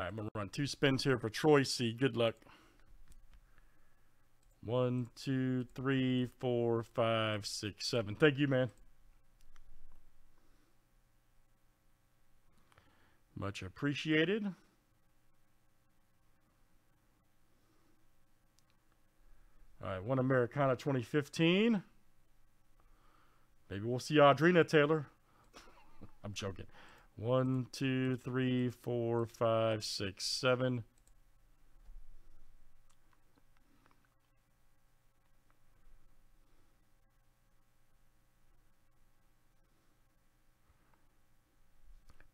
All right, I'm going to run two spins here for Troy C. Good luck. One, two, three, four, five, six, seven. Thank you, man. Much appreciated. All right, one Americana 2015. Maybe we'll see Audrina Taylor. I'm joking. One, two, three, four, five, six, seven.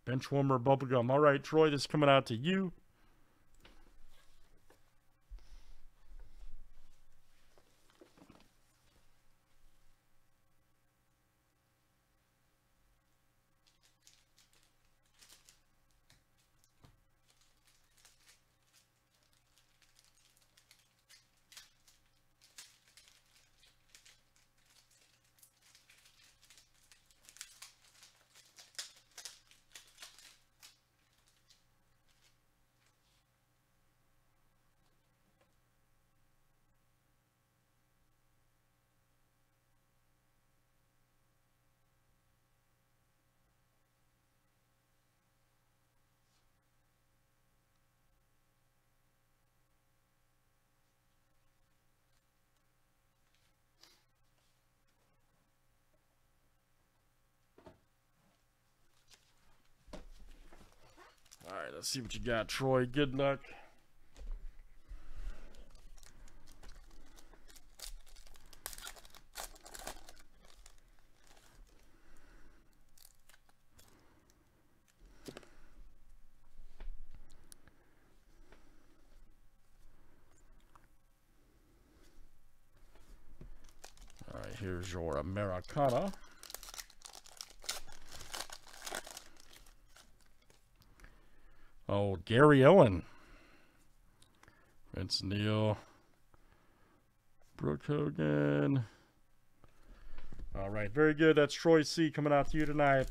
Benchwarmer bubblegum. All right, Troy, this is coming out to you. All right, let's see what you got, Troy. Good luck. All right, here's your Americana. Oh, Gary Owen. Vince Neil. Brooke Hogan. All right, very good. That's Troy C coming out to you tonight.